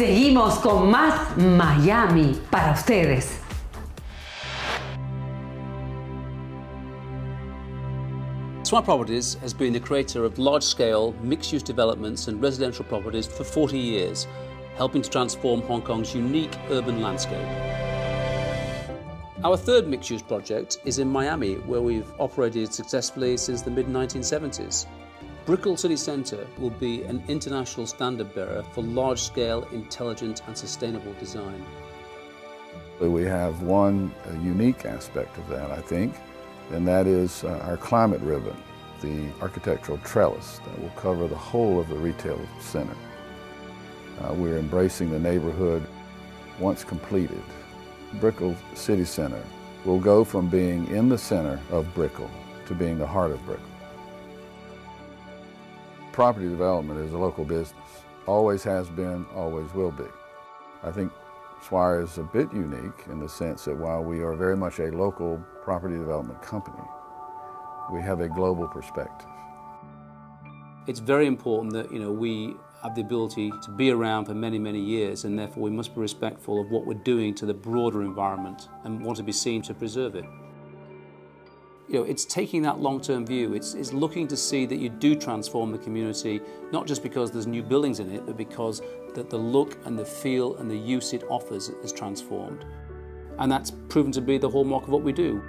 Seguimos con más Miami para ustedes. Swire Properties has been the creator of large-scale mixed-use developments and residential properties for 40 years, helping to transform Hong Kong's unique urban landscape. Our third mixed-use project is in Miami, where we've operated successfully since the mid-1970s. Brickell City Centre will be an international standard bearer for large-scale, intelligent and sustainable design. We have one unique aspect of that, I think, and that is uh, our climate ribbon, the architectural trellis that will cover the whole of the retail center. Uh, we're embracing the neighborhood once completed. Brickell City Center will go from being in the center of Brickell to being the heart of Brickell. Property development is a local business. Always has been, always will be. I think Swire is a bit unique in the sense that while we are very much a local property development company, we have a global perspective. It's very important that you know we have the ability to be around for many, many years and therefore we must be respectful of what we're doing to the broader environment and want to be seen to preserve it. You know, it's taking that long-term view. It's, it's looking to see that you do transform the community, not just because there's new buildings in it, but because that the look and the feel and the use it offers is transformed. And that's proven to be the hallmark of what we do.